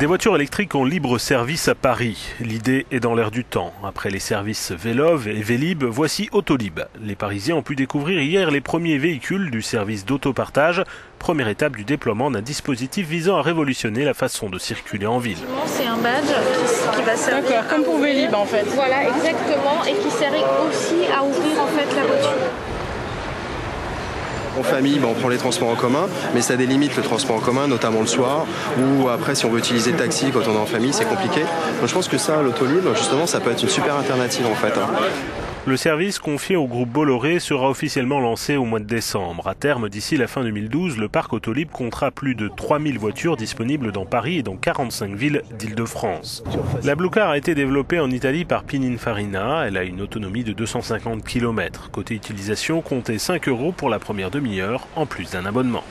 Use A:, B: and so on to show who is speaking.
A: Des voitures électriques en libre service à Paris. L'idée est dans l'air du temps. Après les services Vélov et Vélib, voici Autolib. Les Parisiens ont pu découvrir hier les premiers véhicules du service d'autopartage, première étape du déploiement d'un dispositif visant à révolutionner la façon de circuler en ville.
B: C'est un badge qui, qui va servir.
C: D'accord, comme pour Vélib en fait.
B: Voilà, exactement, et qui sert aussi à ouvrir en fait la voiture.
D: En famille, ben, on prend les transports en commun, mais ça délimite le transport en commun, notamment le soir, ou après si on veut utiliser taxi quand on est en famille, c'est compliqué. Donc je pense que ça, l'autolib, justement, ça peut être une super alternative en fait. hein.
A: Le service confié au groupe Bolloré sera officiellement lancé au mois de décembre. À terme, d'ici la fin 2012, le parc Autolib comptera plus de 3000 voitures disponibles dans Paris et dans 45 villes d'Île-de-France. La Blue Car a été développée en Italie par Pininfarina. Elle a une autonomie de 250 km. Côté utilisation, comptez 5 euros pour la première demi-heure en plus d'un abonnement.